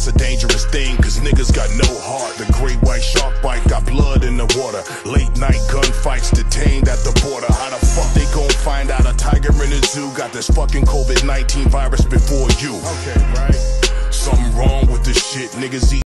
that's a dangerous thing, cause niggas got no heart. The great white shark bite got blood in the water. Late night gunfights detained at the border. How the fuck they gon' find out a tiger in a zoo got this fucking COVID 19 virus before you? Okay, right. Something wrong with this shit, niggas eat.